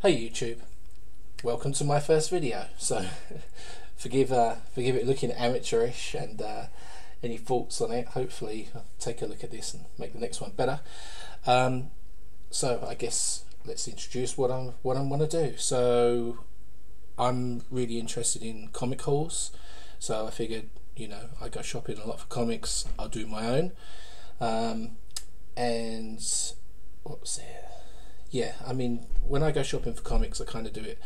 Hey YouTube, welcome to my first video. So forgive uh, forgive it looking amateurish and uh, any thoughts on it. Hopefully I'll take a look at this and make the next one better. Um, so I guess let's introduce what I'm what I'm going to do. So I'm really interested in comic hauls. So I figured you know I go shopping a lot for comics. I'll do my own. Um, and what's it? Yeah, I mean, when I go shopping for comics, I kind of do it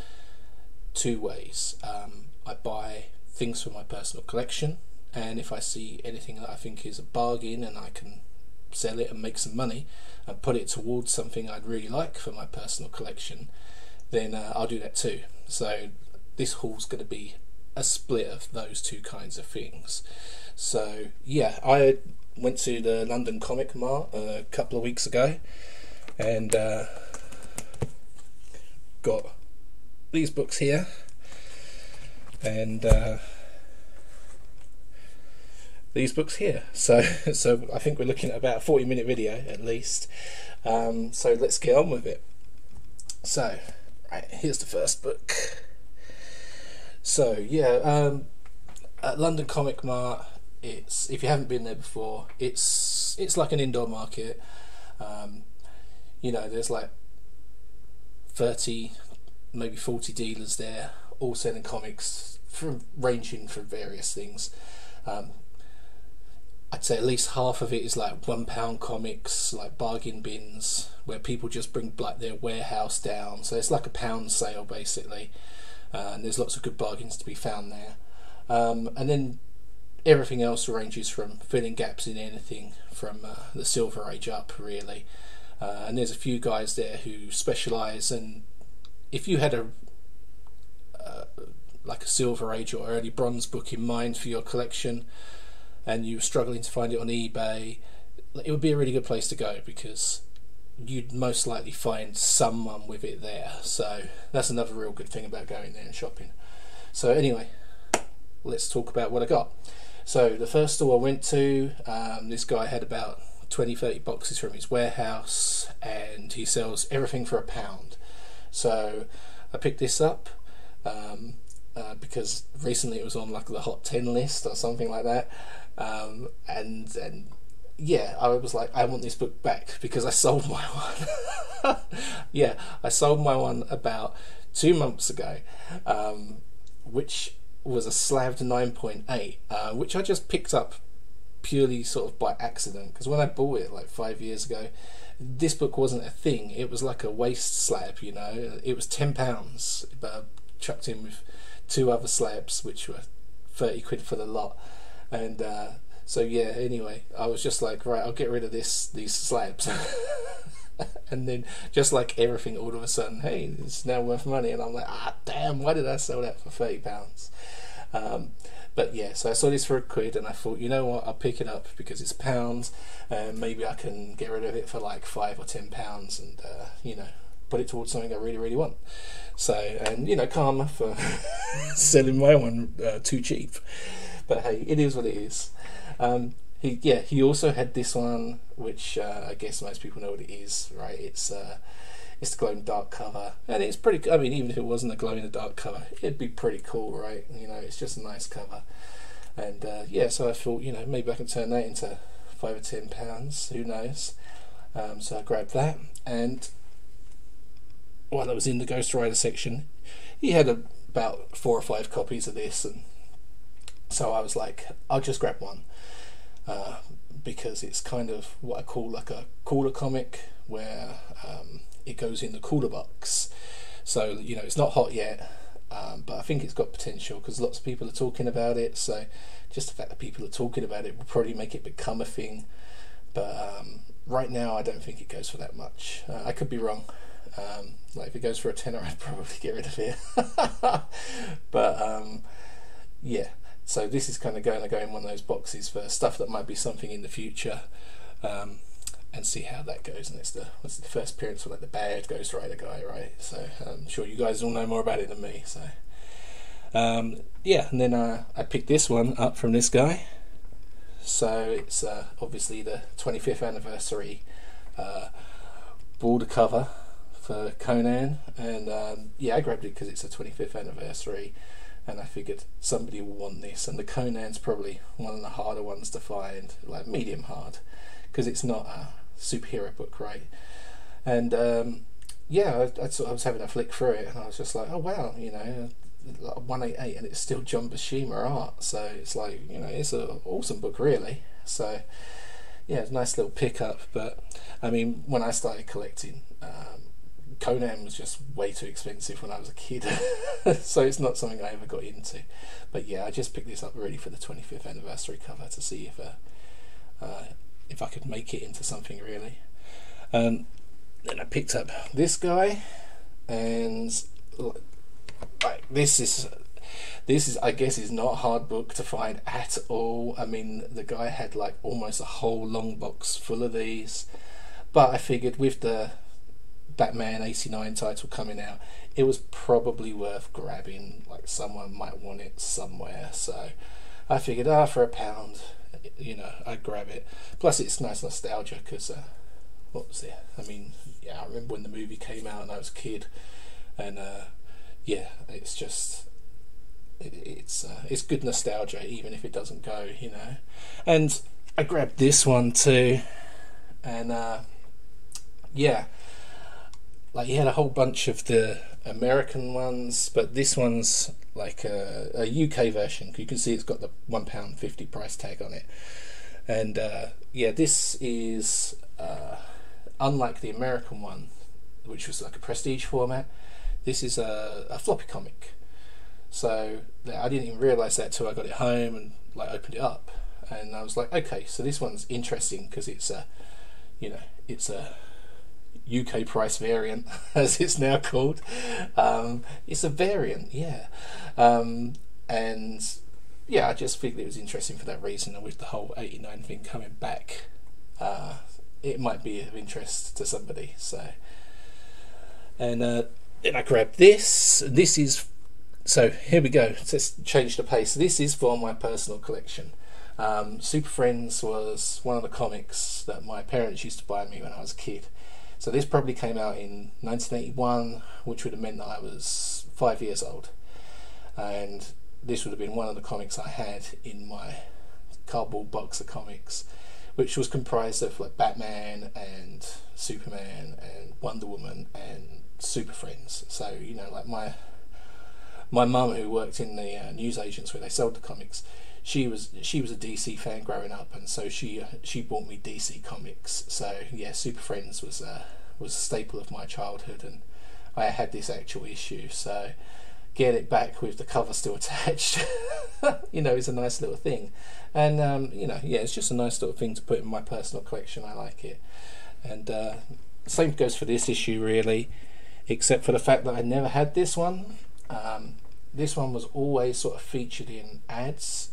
two ways. Um, I buy things for my personal collection, and if I see anything that I think is a bargain and I can sell it and make some money and put it towards something I'd really like for my personal collection, then uh, I'll do that too. So this haul's going to be a split of those two kinds of things. So yeah, I went to the London Comic Mart a couple of weeks ago, and. Uh, got these books here and uh, these books here. So, so I think we're looking at about a 40 minute video at least. Um, so let's get on with it. So, right, here's the first book. So yeah, um, at London Comic Mart, it's if you haven't been there before, it's it's like an indoor market. Um, you know, there's like 30, maybe 40 dealers there, all selling comics, from ranging from various things. Um, I'd say at least half of it is like one pound comics, like bargain bins, where people just bring like their warehouse down. So it's like a pound sale basically, uh, and there's lots of good bargains to be found there. Um, and then everything else ranges from filling gaps in anything from uh, the Silver Age up, really. Uh, and there's a few guys there who specialise. And if you had a uh, like a Silver Age or early Bronze book in mind for your collection, and you were struggling to find it on eBay, it would be a really good place to go because you'd most likely find someone with it there. So that's another real good thing about going there and shopping. So anyway, let's talk about what I got. So the first store I went to, um, this guy had about 20, 30 boxes from his warehouse, and he sells everything for a pound. So I picked this up um, uh, because recently it was on like the hot 10 list or something like that. Um, and and yeah, I was like, I want this book back because I sold my one. yeah, I sold my one about two months ago, um, which was a slabbed 9.8, uh, which I just picked up purely sort of by accident because when I bought it like five years ago, this book wasn't a thing. It was like a waste slab, you know. It was ten pounds, but I chucked in with two other slabs, which were thirty quid for the lot, and uh, so yeah. Anyway, I was just like, right, I'll get rid of this these slabs. and then just like everything all of a sudden hey it's now worth money and i'm like ah damn why did i sell that for 30 pounds um, but yeah, so I saw this for a quid, and I thought, you know what, I'll pick it up because it's pounds, and maybe I can get rid of it for like five or ten pounds, and uh, you know, put it towards something I really, really want. So, and you know, karma for selling my one uh, too cheap. But hey, it is what it is. Um, he, yeah, he also had this one, which uh, I guess most people know what it is, right? It's uh, it's the glow in the dark cover, and it's pretty. I mean, even if it wasn't a glow in the dark cover, it'd be pretty cool, right? You know, it's just a nice cover, and uh, yeah. So I thought, you know, maybe I can turn that into five or ten pounds. Who knows? Um, so I grabbed that, and while I was in the Ghost Rider section, he had a, about four or five copies of this, and so I was like, I'll just grab one. Uh, because it's kind of what I call like a cooler comic where um, it goes in the cooler box. So you know it's not hot yet, um, but I think it's got potential because lots of people are talking about it. So just the fact that people are talking about it will probably make it become a thing. But um, right now, I don't think it goes for that much. Uh, I could be wrong. Um, like if it goes for a tenner, I'd probably get rid of it. but um, yeah, so this is kind of going to go in one of those boxes for stuff that might be something in the future. Um, and see how that goes. And it's the what's the first appearance for like the bad Ghost Rider guy, right? So I'm sure you guys all know more about it than me. So um, yeah, and then uh, I picked this one up from this guy. So it's uh, obviously the 25th anniversary uh, border cover for Conan, and um, yeah, I grabbed it because it's a 25th anniversary, and I figured somebody will want this. And the Conan's probably one of the harder ones to find, like medium hard, because it's not a superhero book, right? And um, yeah, I, I, sort of, I was having a flick through it, and I was just like, oh wow, you know, 188 and it's still John Buscema art. So it's like you know it's an awesome book really. So yeah it's a nice little pickup. But I mean when I started collecting um, Conan was just way too expensive when I was a kid. So it's not something I ever got into. But yeah I just picked this up really for the 25th anniversary cover to see if uh, uh, if I could make it into something really um, then I picked up this guy and like this is this is I guess is not a hard book to find at all. I mean the guy had like almost a whole long box full of these. But I figured with the Batman 89 title coming out, it was probably worth grabbing. Like someone might want it somewhere. So I figured, ah, for a pound, you know, I'd grab it. Plus, it's nice nostalgia because, uh, what was it? I mean, yeah, I remember when the movie came out and I was a kid, and uh, yeah, it's just it, it's uh, it's good nostalgia, even if it doesn't go, you know. And I grabbed this one too, and uh, yeah, like he had a whole bunch of the American ones, but this one's like a, a UK version. You can see it's got the one pound fifty price tag on it, and uh, yeah, this is uh, unlike the American one, which was like a prestige format this is a, a floppy comic. So I didn't even realise that till I got it home and like opened it up, and I was like, okay, so this one's interesting because it's a, you know, it's a UK price variant as it's now called. Um, it's a variant, yeah, um, and yeah, I just figured it was interesting for that reason, and with the whole '89 thing coming back, uh, it might be of interest to somebody. So, and uh, then I grabbed this. This is so here we go. Let's change the pace. This is for my personal collection. Um, Super Friends was one of the comics that my parents used to buy me when I was a kid. So this probably came out in 1981, which would have meant that I was five years old. And this would have been one of the comics I had in my cardboard box of comics, which was comprised of like Batman and Superman and Wonder Woman and super friends. So you know, like my my mum who worked in the uh, news agents where they sold the comics, she was she was a DC fan growing up, and so she she bought me DC comics. So yeah, Super Friends was uh, was a staple of my childhood, and I had this actual issue. So get it back with the cover still attached, you know, is a nice little thing. And um, you know, yeah, it's just a nice little thing to put in my personal collection. I like it, and uh, same goes for this issue really except for the fact that I never had this one. Um, this one was always sort of featured in ads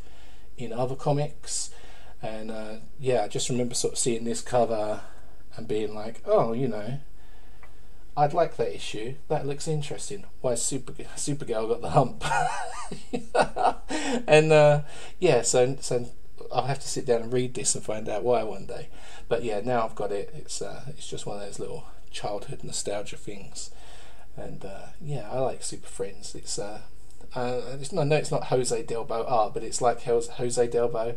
in other comics, and uh, yeah, I just remember sort of seeing this cover and being like, oh, you know, I'd like that issue. That looks interesting. Why Super Supergirl got the hump? and uh, yeah, so so I'll have to sit down and read this and find out why one day. But yeah, now I've got it. It's uh, it's just one of those little childhood nostalgia things. And uh, yeah, I like Super Friends. It's uh, uh, it's, I know it's not Jose Delbo art, but it's like Jose Delbo.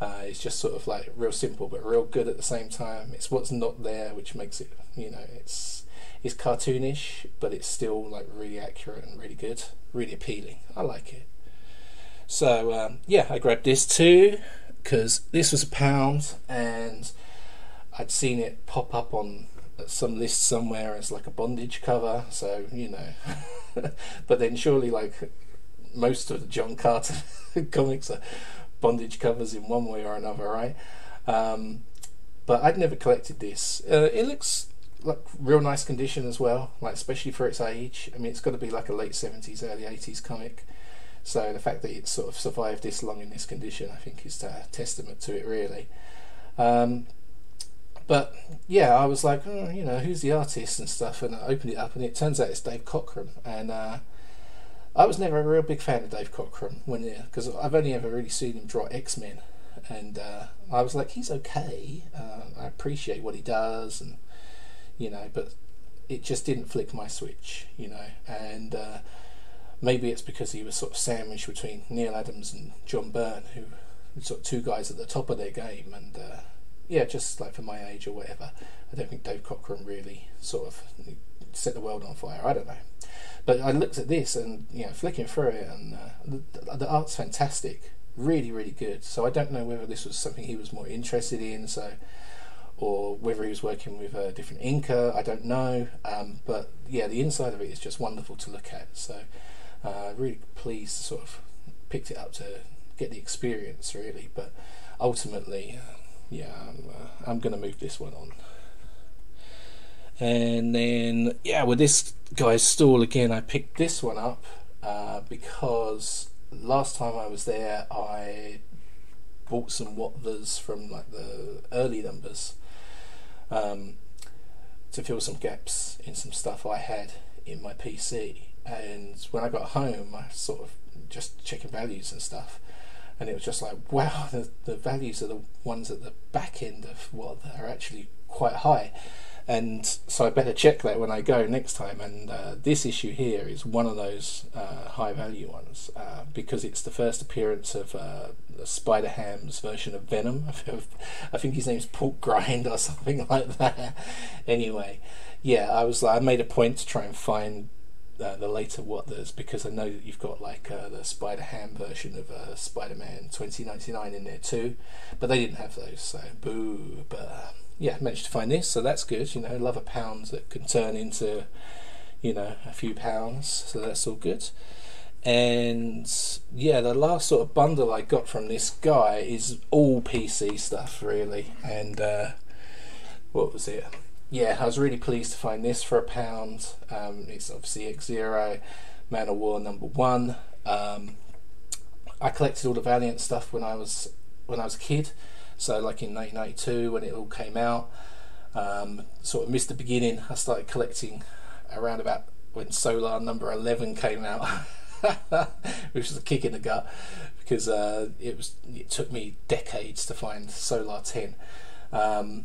Uh, it's just sort of like real simple but real good at the same time. It's what's not there which makes it, you know, it's it's cartoonish, but it's still like really accurate and really good, really appealing. I like it. So um, yeah, I grabbed this too because this was a pound and I'd seen it pop up on some list somewhere as like a bondage cover, so you know. but then surely like most of the John Carter comics are bondage covers in one way or another, right? Um, but I'd never collected this. Uh, it looks like real nice condition as well, like especially for its age. I mean, it's got to be like a late seventies, early eighties comic. So the fact that it sort of survived this long in this condition, I think, is a testament to it, really. Um, but yeah, I was like, oh, you know, who's the artist and stuff, and I opened it up, and it turns out it's Dave Cockrum, and uh, I was never a real big fan of Dave Cockrum when because I've only ever really seen him draw X Men, and uh, I was like, he's okay. Uh, I appreciate what he does, and you know, but it just didn't flick my switch, you know, and uh, maybe it's because he was sort of sandwiched between Neal Adams and John Byrne, who sort of two guys at the top of their game, and uh, yeah, just like for my age or whatever, I don't think Dave Cockrum really sort of set the world on fire. I don't know, but I looked at this and you know flicking through it, and uh, the, the art's fantastic, really really good. So I don't know whether this was something he was more interested in, so or whether he was working with a different inker. I don't know, um, but yeah, the inside of it is just wonderful to look at. So uh, really pleased to sort of picked it up to get the experience really, but ultimately. Uh, yeah, I'm, uh, I'm going to move this one on. And then, yeah, with this guy's stall again, I picked this one up uh, because last time I was there, I bought some Watvers from like the early numbers um, to fill some gaps in some stuff I had in my PC. And when I got home, I sort of just checking values and stuff and it was just like wow the, the values are the ones at the back end of what are actually quite high and so I better check that when I go next time. And uh, this issue here is one of those uh, high value ones uh, because it's the first appearance of uh, Spider Ham's version of Venom. I think his name's Pork Grind or something like that. Anyway yeah I was like I made a point to try and find uh, the later Watvers because I know that you've got like uh, the Spider Ham version of Spider Man 2099 in there too, but they didn't have those, so boo. But uh, yeah, managed to find this, so that's good. You know, love a pound that can turn into you know a few pounds, so that's all good. And yeah, the last sort of bundle I got from this guy is all PC stuff, really. And uh, what was it? yeah, I was really pleased to find this for a pound. Um, it's obviously X Zero, Manowar number one. Um, I collected all the Valiant stuff when I was when I was a kid, so like in 1992 when it all came out. Um, sort of missed the beginning. I started collecting around about when Solar number 11 came out, which was a kick in the gut because uh, it was it took me decades to find Solar 10. Um,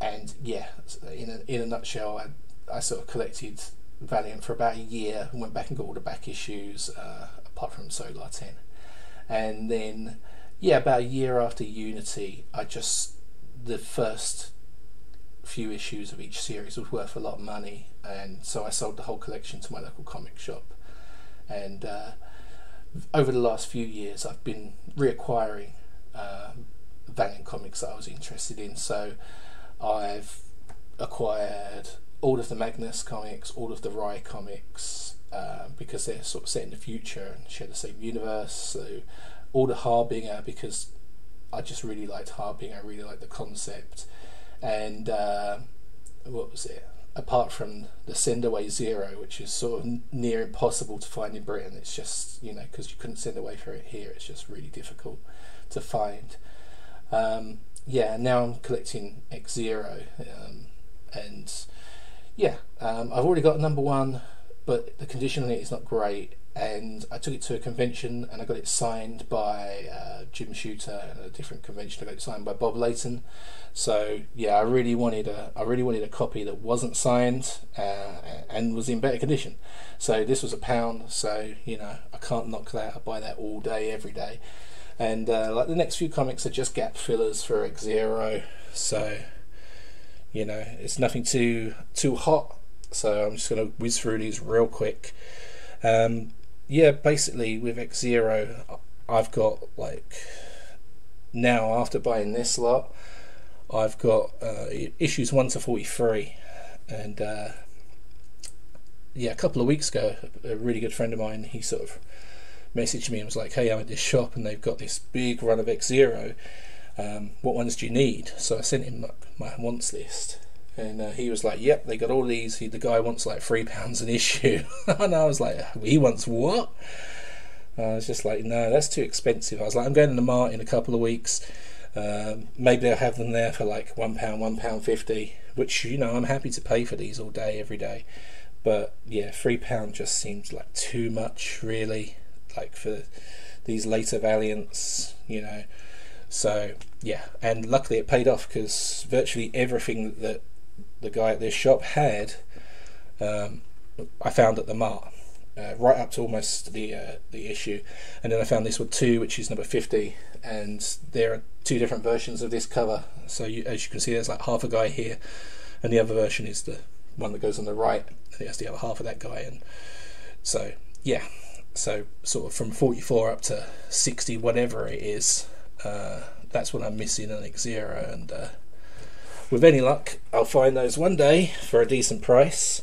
and yeah, in a, in a nutshell, I, I sort of collected Valiant for about a year and went back and got all the back issues uh, apart from Solar 10. And then, yeah, about a year after Unity, I just, the first few issues of each series was worth a lot of money, and so I sold the whole collection to my local comic shop. And uh, over the last few years, I've been reacquiring uh, Valiant comics that I was interested in. So I've acquired all of the Magnus comics, all of the Rai comics, uh, because they're sort of set in the future and share the same universe. So all the Harbinger because I just really liked Harbinger. I really liked the concept, and uh, what was it? Apart from the Send Away Zero, which is sort of near impossible to find in Britain, it's just you know because you couldn't send away for it here. It's just really difficult to find. Um, yeah, now I'm collecting X Zero, um, and yeah, um, I've already got number one, but the condition on it is not great. And I took it to a convention and I got it signed by uh, Jim Shooter at a different convention. I got it signed by Bob Layton. So yeah, I really wanted a I really wanted a copy that wasn't signed uh, and was in better condition. So this was a pound. So you know I can't knock that. I buy that all day, every day and uh, like the next few comics are just gap fillers for X Zero, so you know it's nothing too too hot. So I'm just going to whiz through these real quick. Um, yeah, basically with X Zero, I've got like now after buying this lot, I've got uh, issues one to forty three, and uh, yeah, a couple of weeks ago, a really good friend of mine, he sort of messaged me and was like, "Hey, I'm at this shop and they've got this big run of X Zero. Um, what ones do you need?" So I sent him my wants list, and uh, he was like, "Yep, they got all these. He, the guy wants like three pounds an issue," and I was like, "He wants what?" I was just like, "No, that's too expensive." I was like, "I'm going to the mart in a couple of weeks." Um, maybe I'll have them there for like one pound, one pound fifty, which you know I'm happy to pay for these all day, every day. But yeah, three pound just seems like too much, really like for these later Valiants, you know. So yeah, and luckily it paid off because virtually everything that the guy at this shop had um, I found at the Mart. Uh, right up to almost the uh, the issue, and then I found this one too, which is number fifty, and there are two different versions of this cover. So you, as you can see, there's like half a guy here, and the other version is the one that goes on the right, and it has the other half of that guy, and so yeah, so sort of from 44 up to 60 whatever it is uh, that's what I'm missing on X-Zero and uh, with any luck I'll find those one day for a decent price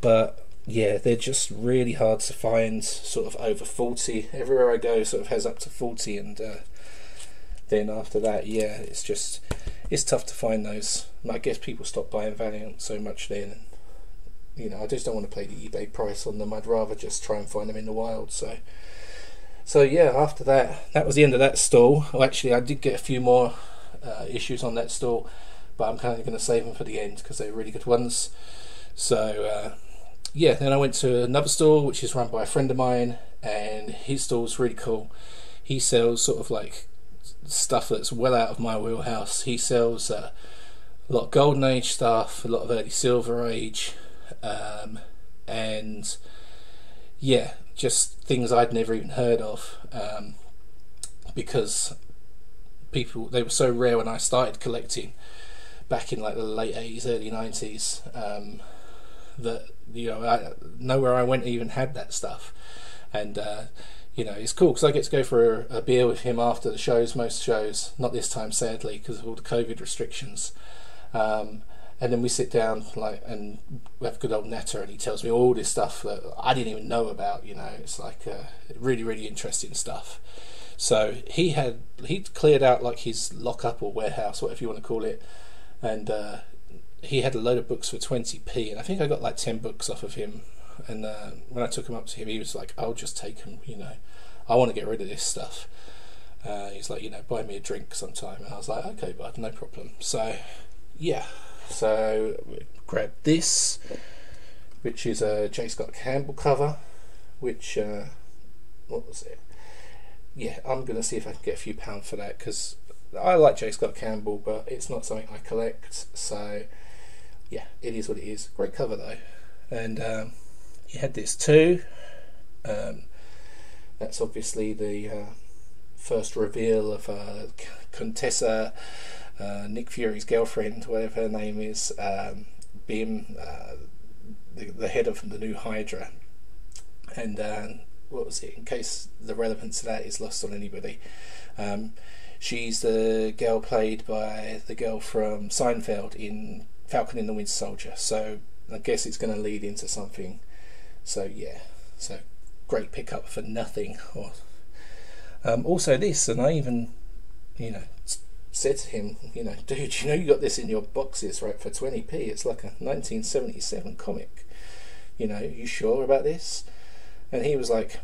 but yeah they're just really hard to find sort of over 40 everywhere I go sort of has up to 40 and uh, then after that yeah it's just it's tough to find those I guess people stop buying Valiant so much then you know, I just don't want to pay the eBay price on them. I'd rather just try and find them in the wild. So, so yeah. After that, that was the end of that stall. Well, actually, I did get a few more uh, issues on that stall, but I'm kind of going to save them for the end because they're really good ones. So, uh, yeah. Then I went to another store which is run by a friend of mine, and his stall's really cool. He sells sort of like stuff that's well out of my wheelhouse. He sells uh, a lot of golden age stuff, a lot of early silver age um, and yeah, just things I'd never even heard of um, because people they were so rare when I started collecting back in like the late eighties, early nineties. Um, that you know, I, nowhere I went even had that stuff, and uh, you know, it's cool because I get to go for a, a, beer with him after the shows, most shows. Not this time, sadly, because of all the COVID restrictions. Um, and then we sit down like and we have a good old natter and he tells me all this stuff that I didn't even know about you know it's like uh, really really interesting stuff so he had he'd cleared out like his lockup or warehouse whatever you want to call it and uh, he had a load of books for 20p and I think I got like 10 books off of him. And uh, when I took them up to him he was like I'll just take them you know. I want to get rid of this stuff. Uh, he's like you know buy me a drink sometime. And I was like okay bud no problem. So yeah. So grab this, which is a J. Scott Campbell cover, which uh, what was it? Yeah, I'm gonna see if I can get a few pounds for that because I like J. Scott Campbell, but it's not something I collect. So yeah, it is what it is. Great cover though, and um, you had this too. Um, that's obviously the uh, first reveal of uh, Contessa uh, Nick Fury's girlfriend, whatever her name is, um, Bim, uh, the, the head of the new Hydra. And uh, what was it? In case the relevance of that is lost on anybody, um, she's the girl played by the girl from Seinfeld in Falcon and the Winter Soldier. So I guess it's going to lead into something. So yeah, so great pickup for nothing. Or um, also this, and I even, you know, said to him, you know, dude, you know you got this in your boxes, right, for 20p. It's like a 1977 comic. You know, you sure about this? And he was like,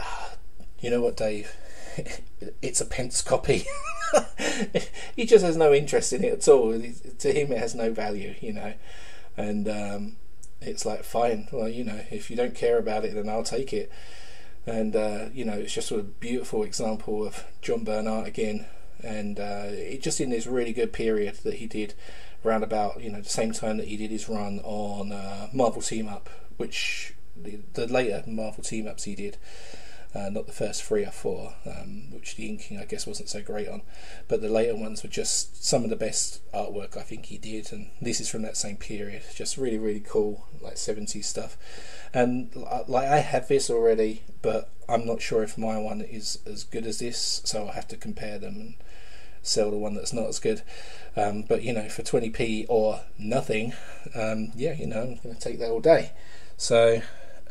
ah, you know what, Dave? it's a pence copy. he just has no interest in it at all. To him, it has no value, you know. And um, it's like, fine, well, you know, if you don't care about it, then I'll take it. And, uh, you know, it's just a beautiful example of John Byrne again and uh, it just in this really good period that he did around about you know the same time that he did his run on uh, Marvel Team Up, which the, the, later Marvel Team Ups he did. Uh, not the first three or four, um, which the inking I guess wasn't so great on, but the later ones were just some of the best artwork I think he did, and this is from that same period. Just really, really cool, like 70s stuff. And like I have this already, but I'm not sure if my one is as good as this, so I have to compare them. And, sell the one that's not as good. Um, but you know, for 20p or nothing, um, yeah, you know, I'm going to take that all day. So,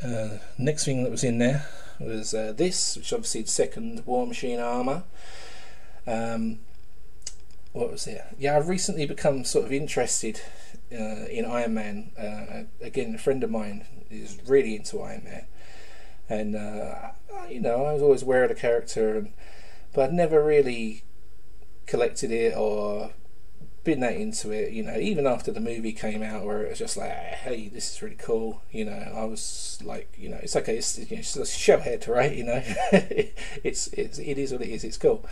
uh, next thing that was in there was uh, this, which obviously the second War Machine armor. Um, what was it? Yeah, I've recently become sort of interested uh, in Iron Man. Uh, again, a friend of mine is really into Iron Man, and uh, you know, I was always aware of the character, and, but I'd never really collected it or been that into it, you know, even after the movie came out where it was just like, hey, this is really cool, you know, I was like, you know, it's okay, it's, you know, it's a showhead, right, you know, it's, it's, it is what it is, it's cool.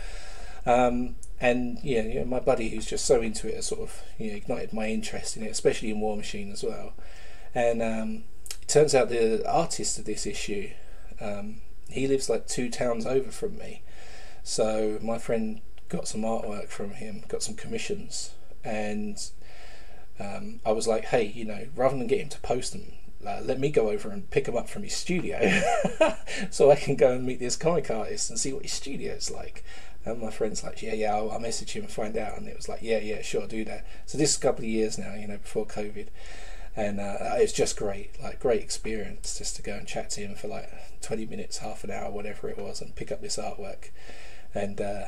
Um, and yeah, you know, my buddy who's just so into it has sort of, you know, ignited my interest in it, especially in War Machine as well. And um, it turns out the artist of this issue, um, he lives like two towns over from me. So my friend got some artwork from him, got some commissions, and um, I was like, hey, you know, rather than get him to post them, uh, let me go over and pick him up from his studio so I can go and meet this comic artist and see what his studio is like. And my friend's like, yeah, yeah, I'll, I'll message him and find out. And it was like, yeah, yeah, sure, do that. So this is a couple of years now, you know, before COVID. And uh, it's just great, like great experience just to go and chat to him for like 20 minutes, half an hour, whatever it was, and pick up this artwork. And uh,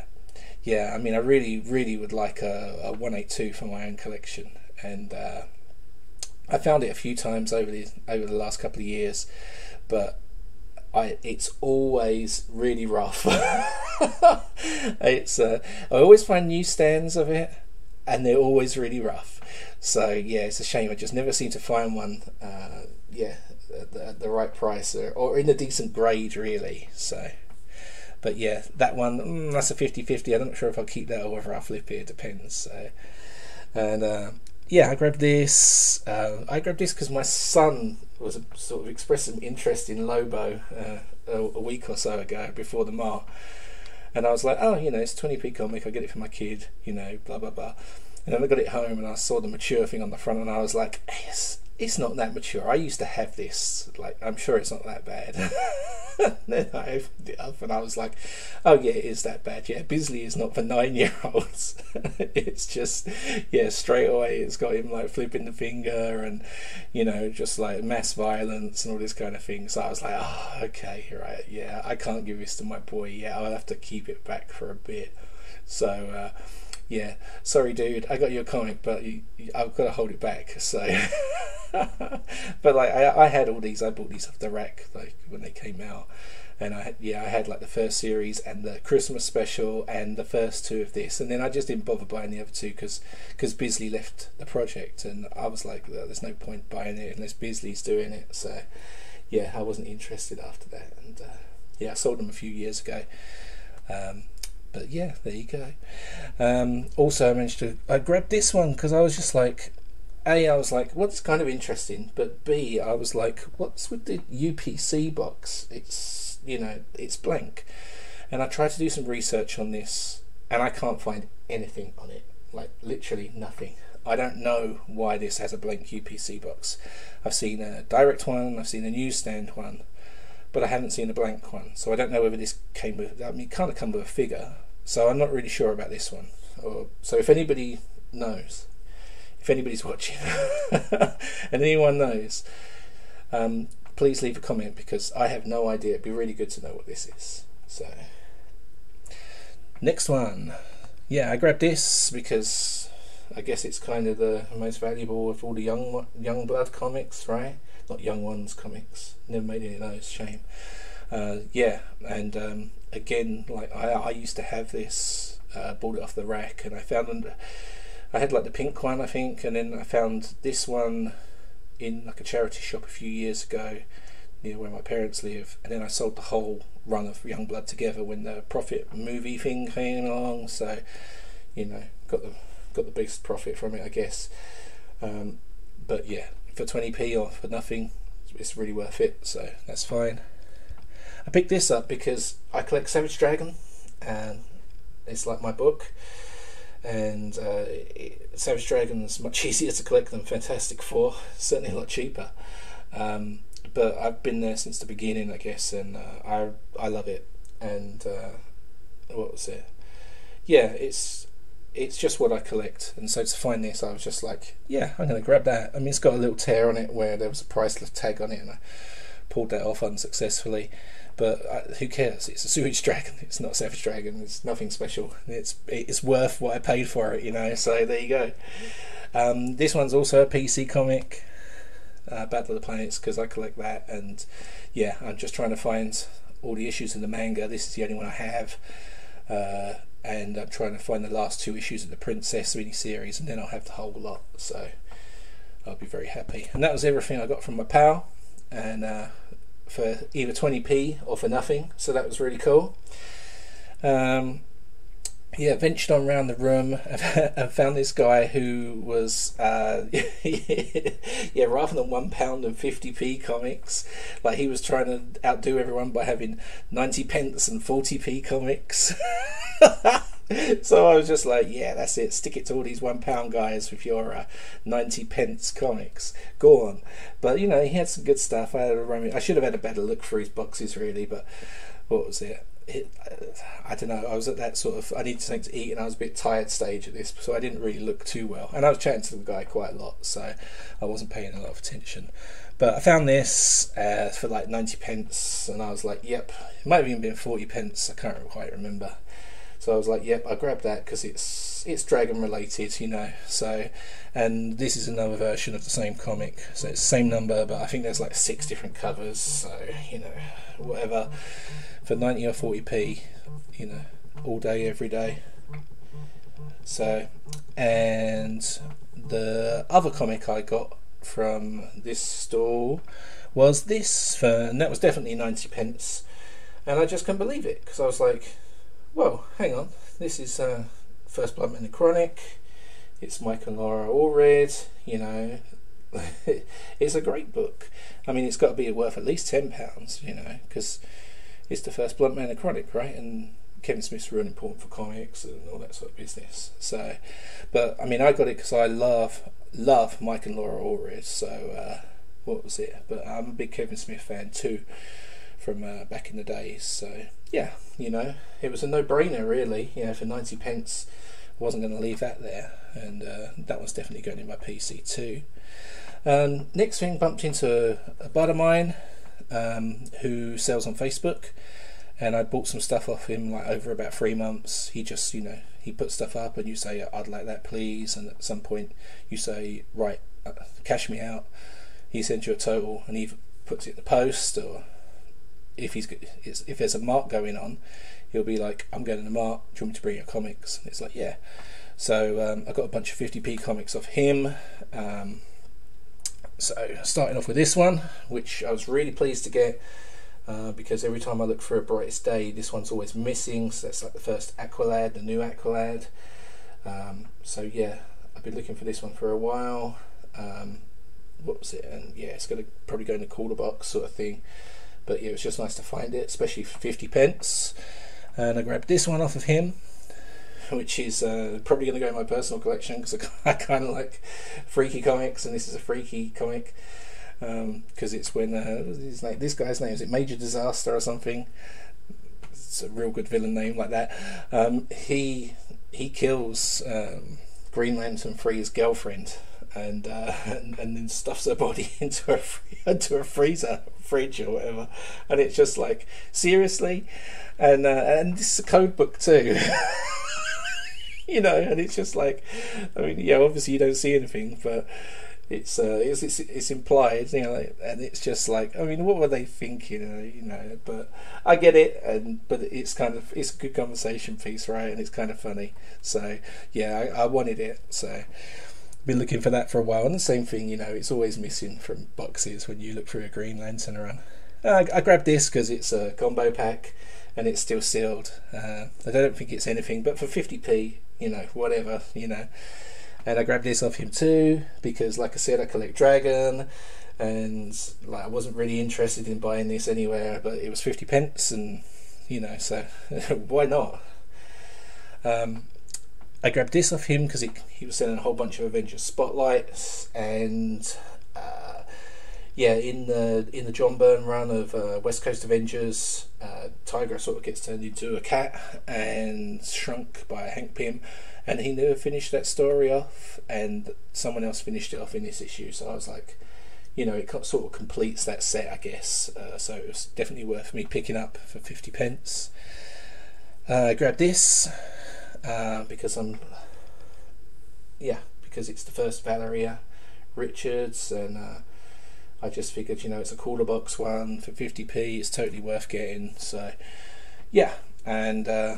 yeah, I mean, I really, really would like a, a 182 for my own collection. And uh, I found it a few times over the over the last couple of years, but I it's always really rough. it's uh, I always find new stands of it, and they're always really rough. So yeah, it's a shame. I just never seem to find one. Uh, yeah, at the, at the, right price or, or in a decent grade, really. So. But yeah, that one, mm, that's a 50-50. I'm not sure if I'll keep that or whether I'll flip it. It depends. So, and uh, yeah, I grabbed this. Uh, I grabbed this because my son was sort of expressed some interest in Lobo uh, a, a, week or so ago before the Mar, and I was like, oh, you know, it's 20p comic. I get it for my kid. You know, blah blah blah. And then I got it home and I saw the mature thing on the front, and I was like, yes, it's not that mature. I used to have this. Like, I'm sure it's not that bad. then I opened it up and I was like, oh yeah, it is that bad. Yeah, Bisley is not for nine year olds. it's just, yeah, straight away it's got him like flipping the finger and, you know, just like mass violence and all this kind of thing. So I was like, oh, okay, right, yeah, I can't give this to my boy. yet. I'll have to keep it back for a bit. So, uh, yeah, sorry, dude, I got your comic, but you, you, I've got to hold it back. So, but like, I, I had all these. I bought these off the rack like when they came out, and I yeah, I had like the first series and the Christmas special and the first two of this, and then I just didn't bother buying the other two because because Bisley left the project, and I was like, there's no point buying it unless Bisley's doing it. So, yeah, I wasn't interested after that, and uh, yeah, I sold them a few years ago. Um, but yeah, there you go. Um, also, I managed to I grabbed this one because I was just like, a I was like, what's kind of interesting, but B I was like, what's with the UPC box? It's you know it's blank, and I tried to do some research on this, and I can't find anything on it, like literally nothing. I don't know why this has a blank UPC box. I've seen a direct one, I've seen a newsstand one, but I haven't seen a blank one. So I don't know whether this came with. I mean, it kind of come with a figure. So I'm not really sure about this one. Or, so if anybody knows, if anybody's watching, and anyone knows, um, please leave a comment because I have no idea. It'd be really good to know what this is. So next one, yeah, I grabbed this because I guess it's kind of the most valuable of all the young Youngblood comics, right? not Young Ones comics. Never made any of those. Shame. Uh, yeah, and um, again, like I, I used to have this. Uh, bought it off the rack, and I found I had like the pink one, I think, and then I found this one in like a charity shop a few years ago near where my parents live, and then I sold the whole run of Youngblood together when the profit movie thing came along. So, you know, got the got the biggest profit from it, I guess. Um, but yeah, for 20p or for nothing, it's really worth it, so that's fine. I picked this up because I collect Savage Dragon, and it's like my book. And uh, Savage Dragon is much easier to collect than Fantastic Four, certainly a lot cheaper. Um, but I've been there since the beginning, I guess, and uh, I I love it. And uh, what was it? Yeah, it's it's just what I collect. And so to find this, I was just like, yeah, I'm going to grab that. I mean, it's got a little tear on it where there was a priceless tag on it, and I pulled that off unsuccessfully. But uh, who cares? It's a sewage dragon. It's not a savage dragon. It's nothing special. It's it's worth what I paid for it, you know. So there you go. Um, this one's also a PC comic, uh, Battle of the Planets, because I collect that. And yeah, I'm just trying to find all the issues in the manga. This is the only one I have. Uh, and I'm trying to find the last two issues of the Princess mini series, and then I'll have the whole lot. So I'll be very happy. And that was everything I got from my pal, and uh, for either 20p or for nothing. So that was really cool. Um, yeah, ventured on around the room and found this guy who was, uh, yeah, rather than one pound and fifty p comics, like he was trying to outdo everyone by having ninety pence and forty p comics. so I was just like, yeah, that's it. Stick it to all these one pound guys with your uh, ninety pence comics. Go on. But you know, he had some good stuff. I had a I should have had a better look through his boxes, really. But what was it? it, I don't know. I was at that sort of I need something to eat, and I was a bit tired stage at this, so I didn't really look too well. And I was chatting to the guy quite a lot, so I wasn't paying a lot of attention. But I found this uh, for like ninety pence, and I was like, "Yep." It might have even been forty pence. I can't quite remember. So I was like, "Yep." I grabbed that because it's it's dragon related, you know. So, and this is another version of the same comic, so it's same number, but I think there's like six different covers. So you know, whatever for 90 or 40p, you know, all day, every day. So, and the other comic I got from this store was this, for, and that was definitely 90 pence. And I just couldn't believe it because I was like, well, hang on, this is uh, First Blood Chronic, it's Mike and Laura all Allred, you know, it's a great book. I mean, it's got to be worth at least £10, you know, because it's the first Blunt Man of Chronic, right? And Kevin Smith's really important for comics and all that sort of business. So, but I mean, I got it because I love love Mike and Laura Allred. So, uh, what was it? But I'm a big Kevin Smith fan too, from uh, back in the days. So, yeah, you know, it was a no-brainer really. You know, for ninety pence, wasn't going to leave that there, and uh, that was definitely going in my PC too. Um, next thing, bumped into a, a bud of mine um, who sells on Facebook, and I bought some stuff off him like over about three months. He just, you know, he puts stuff up, and you say, "I'd like that, please," and at some point you say, "Right, uh, cash me out." He sends you a total, and he puts it in the post, or if he's if there's a mark going on, he'll be like, "I'm going to mark. Do you want me to bring your comics?" And it's like, "Yeah." So um, I got a bunch of 50p comics off him. Um, so starting off with this one, which I was really pleased to get uh, because every time I look for a brightest day, this one's always missing. So that's like the first Aqualad, the new Aqualad. Um, so yeah, I've been looking for this one for a while. Um, what was it? And yeah, it's gonna probably go in the cooler box sort of thing. But yeah, it was just nice to find it, especially for 50 pence. And I grabbed this one off of him which is uh, probably going to go in my personal collection because I, I kind of like freaky comics, and this is a freaky comic because um, it's when uh, his name, this guy's name is it Major Disaster or something. It's a real good villain name like that. Um, he he kills um, Green Lantern Free's girlfriend. And, uh, and and then stuffs her body into a into a freezer fridge or whatever, and it's just like seriously, and uh, and this is a code book too. you know, and it's just like, I mean, yeah, obviously you don't see anything, but it's uh, it's, it's, it's implied, you know, and it's just like, I mean, what were they thinking, uh, you know? But I get it, and but it's kind of it's a good conversation piece, right? And it's kind of funny. So yeah, I, I wanted it, so been looking for that for a while. And the same thing, you know, it's always missing from boxes when you look through a Green Lantern run. I, I grabbed this because it's a combo pack and it's still sealed. Uh, I don't think it's anything, but for 50p, you know, whatever, you know. And I grabbed this off him too because, like I said, I collect Dragon, and like I wasn't really interested in buying this anywhere, but it was 50 pence, and you know, so why not? Um, I grabbed this off him because he was selling a whole bunch of Avengers spotlights, and uh, yeah, in the in the John Byrne run of uh, West Coast Avengers, uh, Tigra sort of gets turned into a cat and shrunk by Hank Pym, and he never finished that story off, and someone else finished it off in this issue. So I was like, you know, it sort of completes that set, I guess. Uh, so it was definitely worth me picking up for fifty pence. Uh, I grabbed this uh, because I'm, yeah, because it's the first Valeria Richards and uh, I just figured, you know, it's a cooler box one for 50p. It's totally worth getting. So, yeah, and uh,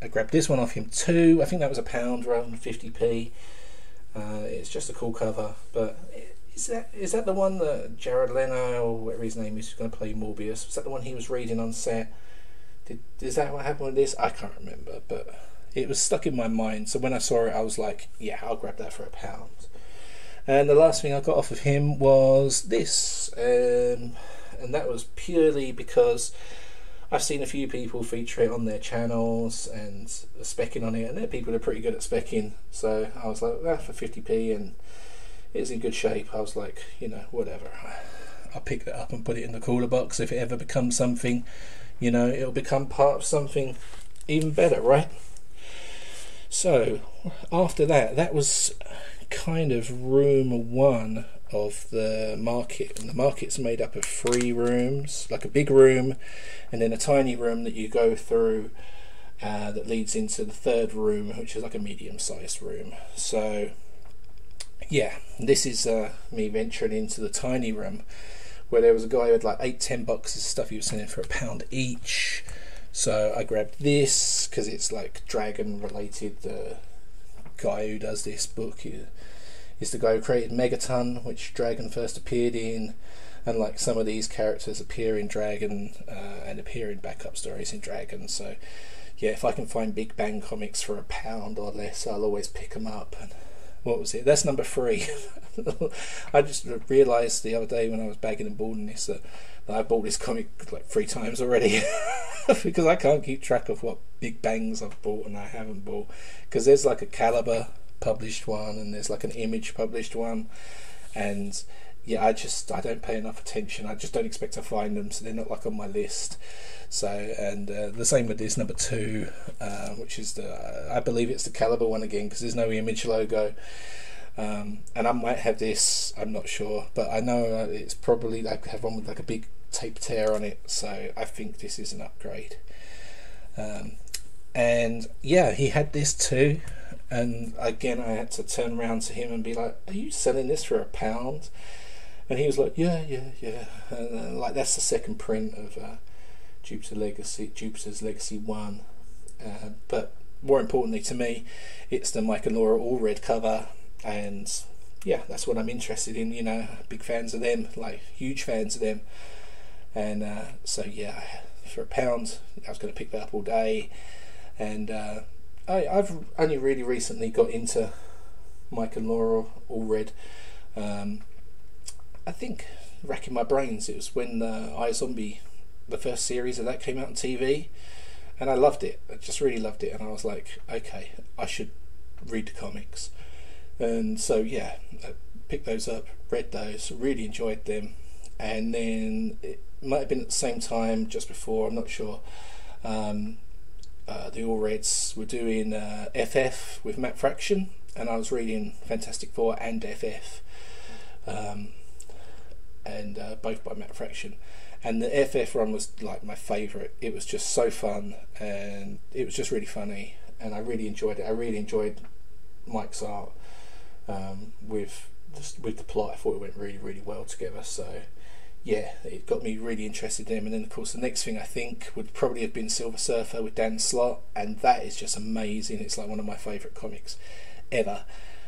I grabbed this one off him too. I think that was a pound rather than 50p. Uh, it's just a cool cover, but is that is that the one that Jared Leto or whatever his name is who's going to play Morbius? Was that the one he was reading on set? Did is that what happened with this? I can't remember, but it was stuck in my mind. So when I saw it, I was like, yeah, I'll grab that for a pound. And the last thing I got off of him was this, um, and that was purely because I've seen a few people feature it on their channels and specking on it, and their people are pretty good at specking. So I was like, ah, for 50p, and it's in good shape. I was like, you know, whatever. I'll pick that up and put it in the cooler box. If it ever becomes something, you know, it'll become part of something even better, right? So after that, that was kind of room one of the market and the market's made up of three rooms like a big room and then a tiny room that you go through uh, that leads into the third room which is like a medium sized room so yeah this is uh, me venturing into the tiny room where there was a guy who had like eight ten boxes of stuff he was selling for a pound each so I grabbed this because it's like dragon related the guy who does this book is the guy who created Megaton, which Dragon first appeared in, and like some of these characters appear in Dragon uh, and appear in backup stories in Dragon. So yeah, if I can find Big Bang comics for a pound or less, I'll always pick them up. And what was it? That's number three. I just realised the other day when I was bagging and boarding this that, that I bought this comic like three times already because I can't keep track of what Big Bangs I've bought and I haven't bought because there's like a Caliber published one and there's like an image published one and yeah I just I don't pay enough attention. I just don't expect to find them so they're not like on my list. So and uh, the same with this number two uh, which is the I believe it's the caliber one again because there's no image logo. Um, and I might have this I'm not sure but I know uh, it's probably like have one with like a big tape tear on it so I think this is an upgrade. Um, and yeah he had this too and again, I had to turn around to him and be like, "Are you selling this for a pound?" And he was like, "Yeah, yeah, yeah." And uh, like that's the second print of uh, Jupiter Legacy, Jupiter's Legacy One. Uh, but more importantly to me, it's the Mike and Laura Allred cover, and yeah, that's what I'm interested in. You know, big fans of them, like huge fans of them. And uh, so yeah, for a pound, I was going to pick that up all day, and uh, I, I've only really recently got into Mike and Laura Allred. Um, I think racking my brains. It was when uh, iZombie, the first series of that came out on TV, and I loved it. I just really loved it, and I was like, okay, I should read the comics. And so yeah, I picked those up, read those, really enjoyed them, and then it might have been at the same time, just before, I'm not sure. Um, uh, the Allreds were doing uh, FF with Matt Fraction, and I was reading Fantastic Four and FF, um, and uh, both by Matt Fraction. And the FF run was like my favourite. It was just so fun, and it was just really funny, and I really enjoyed it. I really enjoyed Mike's art um, with with the plot. I thought it went really, really well together. So yeah, it got me really interested in him. And then, of course, the next thing I think would probably have been Silver Surfer with Dan Slott, and that is just amazing. It's like one of my favourite comics ever.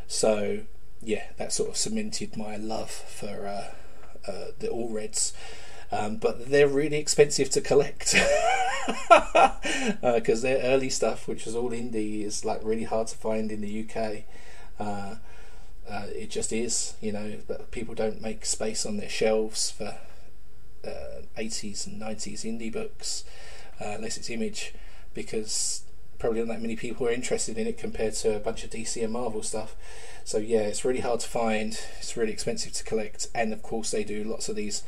So, yeah, that sort of cemented my love for uh, uh, the Allreds. Um, but they're really expensive to collect because uh, their early stuff, which was all indie, is like really hard to find in the UK. Uh, uh, it just is, you know, but people don't make space on their shelves for uh, 80s and 90s indie books uh, unless it's image because probably not that many people are interested in it compared to a bunch of DC and Marvel stuff. So yeah, it's really hard to find. It's really expensive to collect, and of course they do lots of these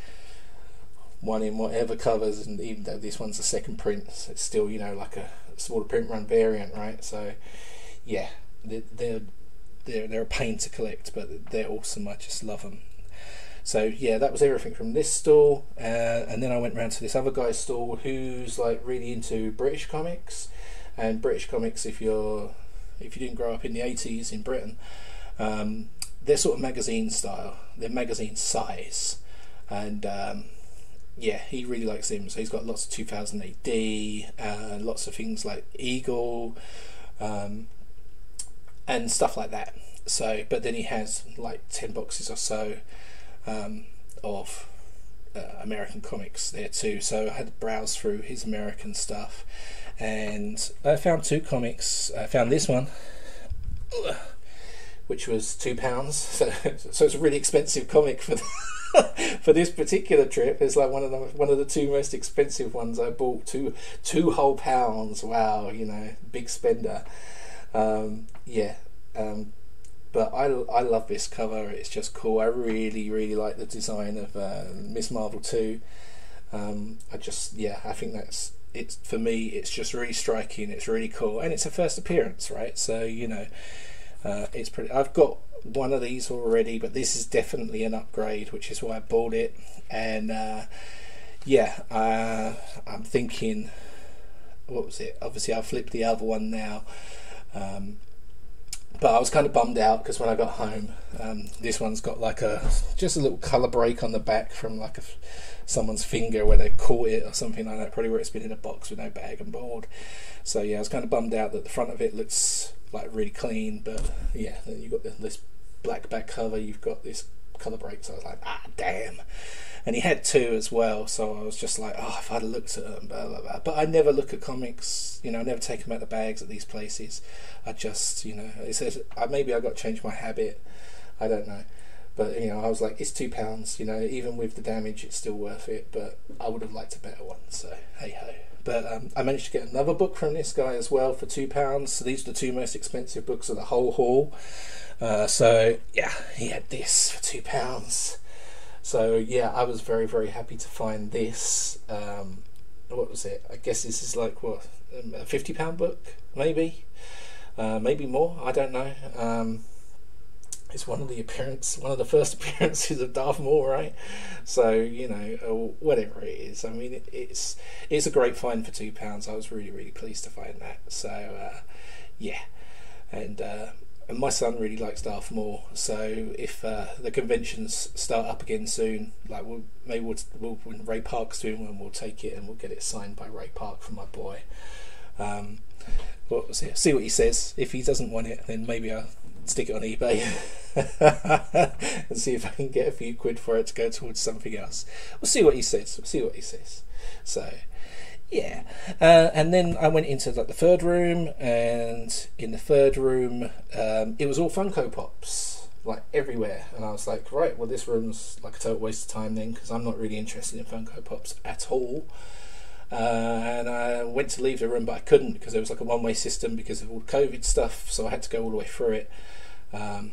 one in whatever covers, and even though this one's a second print, it's still you know like a smaller print run variant, right? So yeah, they're they're they're, a pain to collect, but they're awesome. I just love them. So yeah, that was everything from this stall, uh, and then I went round to this other guy's stall who's like really into British comics, and British comics. If you're if you didn't grow up in the eighties in Britain, um, they're sort of magazine style. They're magazine size, and um, yeah, he really likes them. So he's got lots of 2000 AD, uh, lots of things like Eagle, um, and stuff like that. So, but then he has like ten boxes or so um, of uh, American comics there too. So I had to browse through his American stuff, and I found two comics. I found this one, which was two pounds. So, so it's a really expensive comic for. The for this particular trip, it's like one of the one of the two most expensive ones I bought. Two two whole pounds. Wow, you know, big spender. Um, yeah, um, but I, I love this cover. It's just cool. I really really like the design of uh, Miss Marvel two. Um, I just yeah, I think that's it's for me. It's just really striking. It's really cool, and it's a first appearance, right? So you know, uh, it's pretty. I've got one of these already, but this is definitely an upgrade, which is why I bought it. And uh, yeah, uh, I'm thinking, what was it? Obviously, I flipped the other one now. Um, but I was kind of bummed out because when I got home, um, this one's got like a just a little color break on the back from like a, someone's finger where they caught it or something like that. Probably where it's been in a box with no bag and board. So yeah, I was kind of bummed out that the front of it looks like really clean, but yeah, then you've got this black back cover. You've got this color break. So I was like, ah, damn and he had two as well. So I was just like, oh, if I'd looked at them, blah blah blah. But I never look at comics. You know, I never take them out the bags at these places. I just, you know, it says maybe I got to change my habit. I don't know. But you know, I was like, it's two pounds. You know, even with the damage, it's still worth it. But I would have liked a better one. So hey ho. But um, I managed to get another book from this guy as well for two pounds. So these are the two most expensive books of the whole haul. Uh, so yeah, he had this for two pounds. So yeah, I was very very happy to find this. Um, what was it? I guess this is like what um, a fifty pound book, maybe, uh, maybe more. I don't know. Um, it's one of the appearance, one of the first appearances of Darth Maul, right? So you know, uh, whatever it is. I mean, it's it's a great find for two pounds. I was really really pleased to find that. So uh, yeah, and uh, and my son really likes Darth Maul. So if uh, the conventions start up again soon, like we'll, maybe we'll, we'll when Ray Park's doing one, we'll take it and we'll get it signed by Ray Park for my boy. Um, it? See what he says. If he doesn't want it, then maybe I'll stick it on eBay and see if I can get a few quid for it to go towards something else. We'll see what he says. We'll see what he says. So yeah, uh, and then I went into like the third room, and in the third room, um, it was all Funko Pops, like everywhere. And I was like, right, well, this room's like a total waste of time then, because I'm not really interested in Funko Pops at all. Uh, and I went to leave the room, but I couldn't because there was like a one-way system because of all the COVID stuff. So I had to go all the way through it. Um,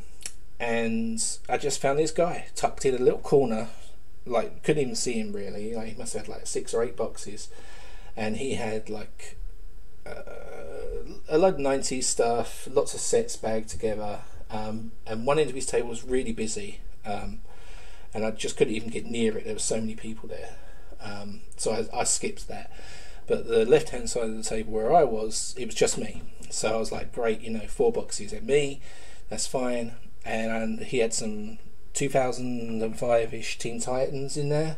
and I just found this guy tucked in a little corner, like couldn't even see him really. Like, he must have had like six or eight boxes and he had like uh, a lot of 90s stuff, lots of sets bagged together, um, and one end of his table was really busy, um, and I just couldn't even get near it. There were so many people there, um, so I, I, skipped that. But the left hand side of the table where I was, it was just me. So I was like, great, you know, four boxes at me, that's fine. And, and he had some 2005 ish Teen Titans in there.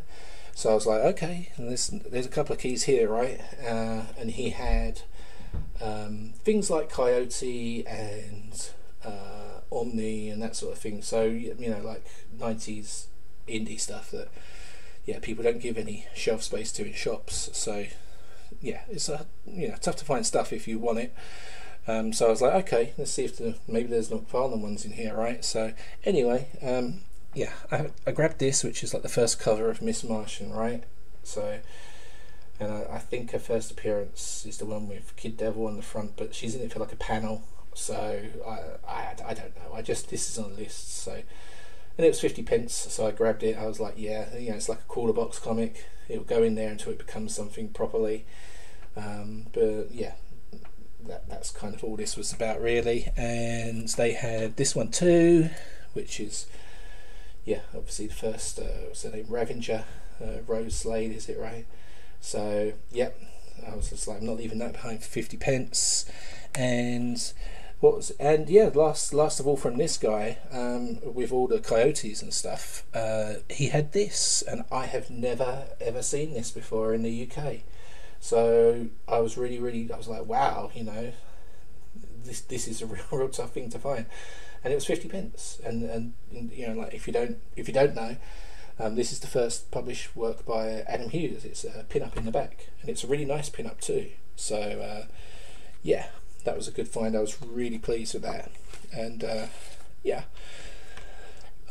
So I was like, okay, and there's, there's a couple of keys here, right? Uh, and he had um, things like Coyote and uh, Omni and that sort of thing. So, you know, like 90s indie stuff that, yeah, people don't give any shelf space to in shops. So, yeah, it's a, you know, tough to find stuff if you want it. Um, so I was like, okay, let's see if the, maybe there's no Farnham ones in here, right? So anyway, um, yeah, I, I grabbed this, which is like the first cover of Miss Martian, right? So, and I, I think her first appearance is the one with Kid Devil on the front, but she's in it for like a panel. So I, I, I don't know. I just this is on the list. So, and it was fifty pence. So I grabbed it. I was like, yeah, you know, it's like a quarter box comic. It'll go in there until it becomes something properly. Um, but yeah, that that's kind of all this was about really. And they had this one too, which is yeah, obviously the first, uh, what's her name, Ravager, uh, Rose Slade, is it right? So, yep, I was just like, I'm not leaving that behind for 50 pence. And what was, and yeah, last last of all from this guy, um, with all the coyotes and stuff, uh, he had this, and I have never ever seen this before in the UK. So I was really, really, I was like, wow, you know, this this is a real, real tough thing to find and it was fifty pence. And and you know, like if you don't if you don't know, Um, this is the first published work by Adam Hughes. It's a pin-up in the back, and it's a really nice pin-up too. So, uh, yeah, that was a good find. I was really pleased with that, and uh, yeah,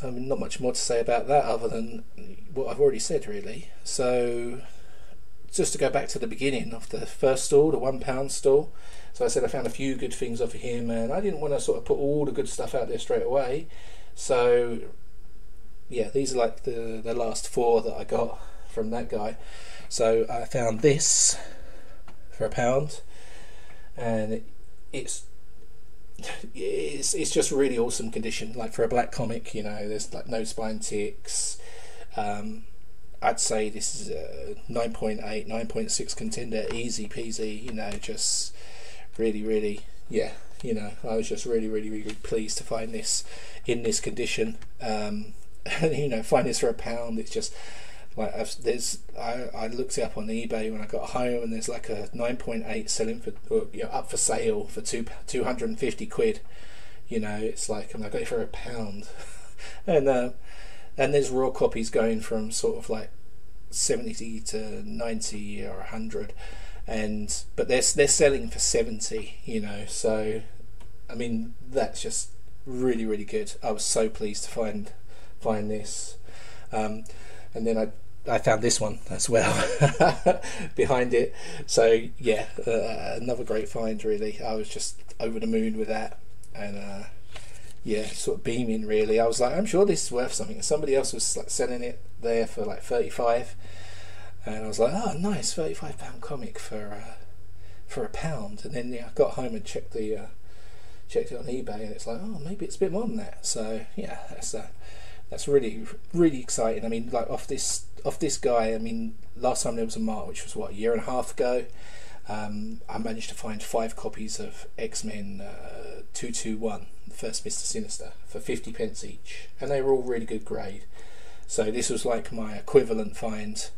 um, not much more to say about that other than what I've already said, really. So, just to go back to the beginning of the first stall, the one pound stall. So I said I found a few good things off of him, and I didn't want to sort of put all the good stuff out there straight away. So yeah, these are like the the last four that I got from that guy. So I found this for a pound, and it, it's it's it's just really awesome condition. Like for a black comic, you know, there's like no spine ticks. Um, I'd say this is a 9.8, 9.6 contender, easy peasy. You know, just really, really, yeah. You know, I was just really, really, really pleased to find this in this condition. Um, you know, find this for a pound. It's just like I've, there's I, I looked it up on eBay when I got home, and there's like a 9.8 selling for or, you know, up for sale for two 250 quid. You know, it's like I'm like, got it for a pound, and uh, and there's raw copies going from sort of like 70 to 90 or 100 and but they're they're selling for 70 you know so i mean that's just really really good i was so pleased to find find this um, and then i I found this one as well behind it. So yeah, uh, another great find. Really, I was just over the moon with that, and uh, yeah, sort of beaming really. I was like, I'm sure this is worth something. Somebody else was like selling it there for like 35, and I was like, oh, nice, 35 pound comic for uh, for a pound. And then yeah, I got home and checked the uh, checked it on eBay, and it's like, oh, maybe it's a bit more than that. So yeah, that's uh, that's really really exciting. I mean, like off this off this guy. I mean, last time there was a mark, which was what a year and a half ago. Um, I managed to find five copies of X Men uh, 221, first Mr. Sinister, for 50 pence each. And they were all really good grade. So this was like my equivalent find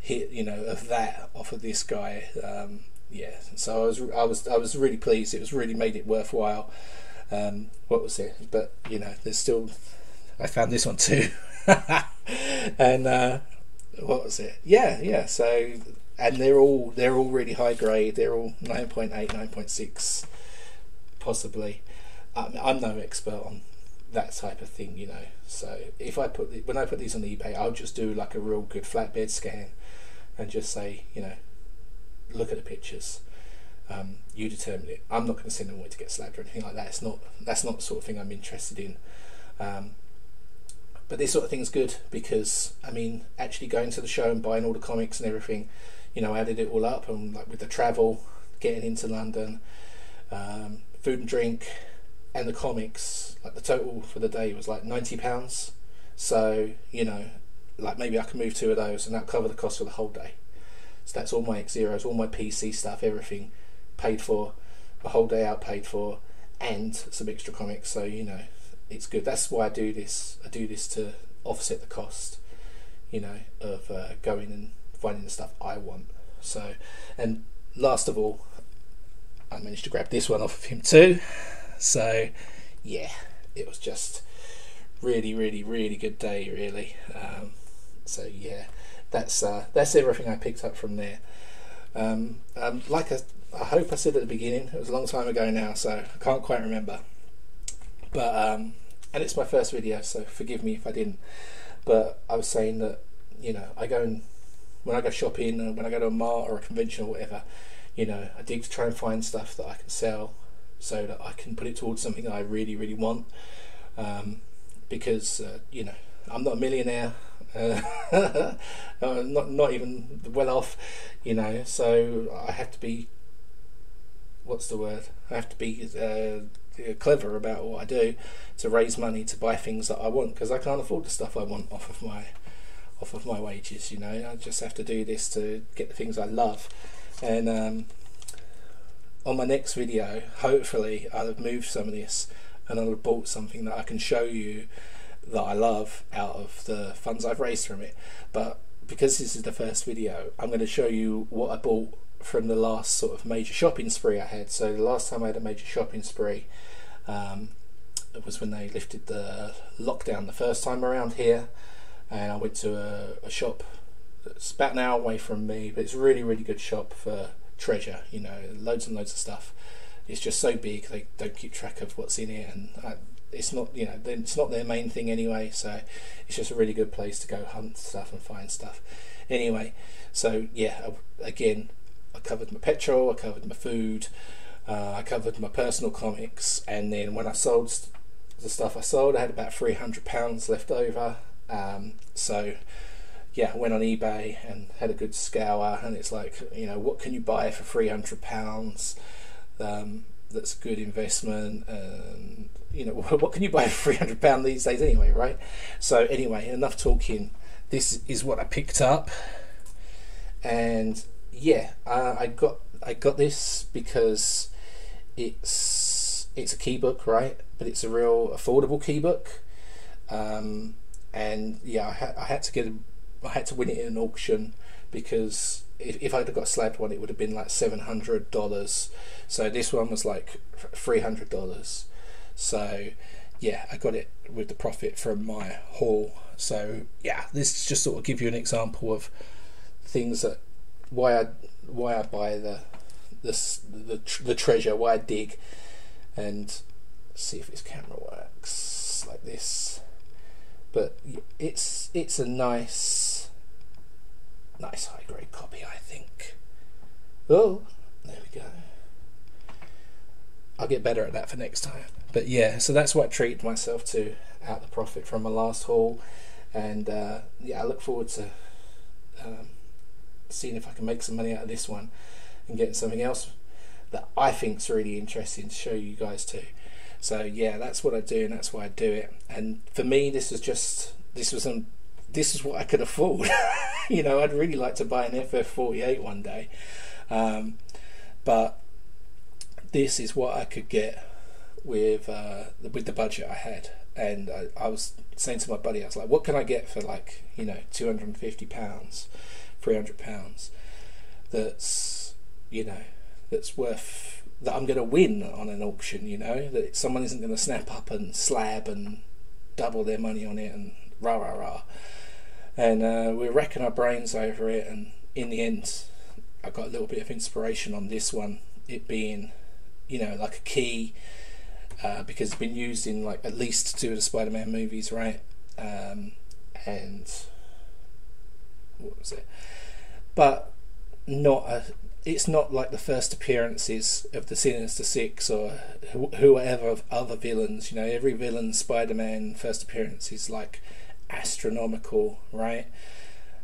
hit, you know, of that off of this guy. Um, yeah, so I was, I was, I was really pleased. It was really made it worthwhile. Um, what was it? But you know, there's still. I found this one too, and uh, what was it? Yeah, yeah. So and they're all they're all really high grade. They're all 9.8, 9.6, possibly. Um, I'm no expert on that type of thing, you know. So if I put the, when I put these on eBay, I'll just do like a real good flatbed scan, and just say, you know, look at the pictures. Um, you determine it. I'm not going to send them away to get slabbed or anything like that. It's not that's not the sort of thing I'm interested in. Um, but this sort of thing's good because I mean, actually going to the show and buying all the comics and everything you know, added it all up and like with the travel, getting into London, um, food and drink, and the comics, like the total for the day was like ninety pounds. So you know, like maybe I can move two of those and that'll cover the cost for the whole day. So that's all my X zeros, all my PC stuff, everything paid for, a whole day out paid for, and some extra comics. So you know, it's good. That's why I do this. I do this to offset the cost, you know, of uh, going and finding the stuff I want. So, and last of all, I managed to grab this one off of him too. So, yeah, it was just really, really, really good day, really. Um, so yeah, that's uh, that's everything I picked up from there. Um, um, like I, I hope I said at the beginning, it was a long time ago now, so I can't quite remember. But um, and it's my first video, so forgive me if I didn't. But I was saying that you know I go and when I go shopping, uh, when I go to a mart or a convention or whatever, you know, I dig to try and find stuff that I can sell so that I can put it towards something I really, really want. Um, because uh, you know, I'm not a millionaire, uh, not not even well off, you know. So I have to be. What's the word? I have to be uh, clever about what I do to raise money to buy things that I want because I can't afford the stuff I want off of my off of my wages. You know, I just have to do this to get the things I love. And um, on my next video, hopefully, I'll have moved some of this and I'll have bought something that I can show you that I love out of the funds I've raised from it. But because this is the first video, I'm going to show you what I bought from the last sort of major shopping spree I had. So the last time I had a major shopping spree um, it was when they lifted the lockdown the first time around here and I went to a, a shop that's about an hour away from me, but it's a really really good shop for treasure. You know, loads and loads of stuff. It's just so big they don't keep track of what's in it, and I, it's not you know it's not their main thing anyway. So it's just a really good place to go hunt stuff and find stuff. Anyway, so yeah, again, I covered my petrol, I covered my food, uh, I covered my personal comics, and then when I sold the stuff I sold, I had about three hundred pounds left over. Um, so yeah, went on eBay and had a good scour, and it's like you know what can you buy for three hundred pounds? Um, that's a good investment and you know what can you buy for 300 pound these days anyway right? So anyway enough talking. This is what I picked up. And yeah I got I got this because it's it's a key book right? But it's a real affordable key book um, and yeah I, ha- I had to get a, I had to win it in an auction because if, if I'd have got slabbed one, it would have been like seven hundred dollars. So this one was like three hundred dollars. So yeah, I got it with the profit from my haul. So yeah, this just sort of give you an example of things that why I why I buy the this the the treasure, why I dig, and see if this camera works like this. But it's it's a nice Nice high grade copy, I think. Oh, there we go. I'll get better at that for next time. But yeah, so that's what I treated myself to out the profit from my last haul. And uh, yeah, I look forward to um, seeing if I can make some money out of this one and getting something else that I think is really interesting to show you guys too. So yeah, that's what I do and that's why I do it. And for me, this is just this was an this is what I could afford. you know, I'd really like to buy an FF48 one day, um, but this is what I could get with uh, with the budget I had. And I, I, was saying to my buddy, I was like, "What can I get for like you know two hundred and fifty pounds, three hundred pounds? That's you know that's worth that I'm going to win on an auction. You know that someone isn't going to snap up and slab and double their money on it and rah rah rah." And uh, we are racking our brains over it. And in the end, I got a little bit of inspiration on this one, it being, you know, like a key uh, because it's been used in like at least two of the Spider-Man movies, right? Um, and what was it? But not a. It's not like the first appearances of the Sinister Six or wh- whoever of other villains. You know, every villain Spider-Man first appearance is like astronomical, right?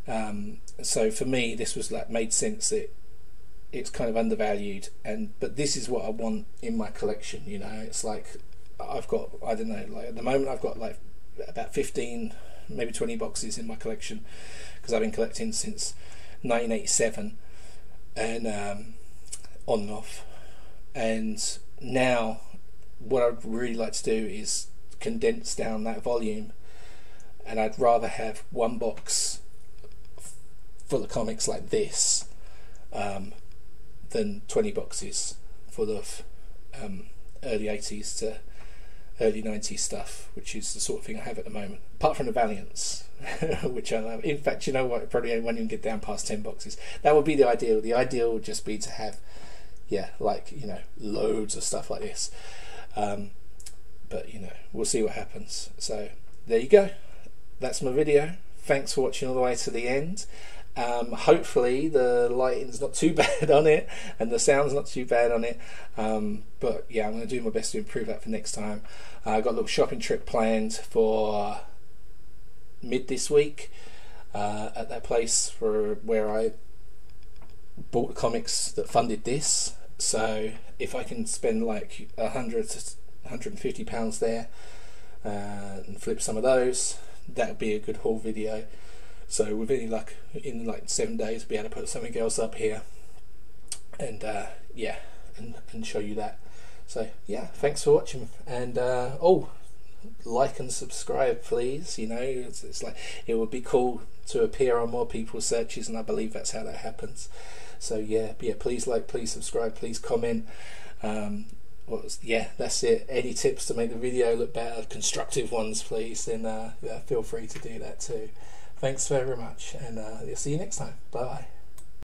Um, so for me, this was like made sense that it's kind of undervalued, and but this is what I want in my collection. You know, it's like I've got I don't know, like at the moment I've got like about fifteen, maybe twenty boxes in my collection because I've been collecting since 1987, and um, on and off, and now what I'd really like to do is condense down that volume and I'd rather have one box full of comics like this um, than 20 boxes full of um, early 80s to early 90s stuff, which is the sort of thing I have at the moment. Apart from the Valiants, which I love. In fact, you know what? Probably won't even get down past 10 boxes. That would be the ideal. The ideal would just be to have, yeah, like, you know, loads of stuff like this. Um, but, you know, we'll see what happens. So, there you go that's my video. Thanks for watching all the way to the end. Um, hopefully the lighting's not too bad on it and the sound's not too bad on it. Um, but yeah, I'm going to do my best to improve that for next time. Uh, I've got a little shopping trip planned for mid this week uh, at that place for where I bought the comics that funded this. So if I can spend like a hundred to 150 pounds there uh, and flip some of those, that would be a good haul video. So with any luck, in like seven days, be able to put something else up here, and uh, yeah, and, and show you that. So yeah, thanks for watching, and uh, oh, like and subscribe, please. You know, it's, it's like it would be cool to appear on more people's searches, and I believe that's how that happens. So yeah, yeah, please like, please subscribe, please comment. Um, was, yeah, that's it. Any tips to make the video look better, constructive ones, please, then uh, yeah, feel free to do that too. Thanks very much, and uh, see you next time. Bye.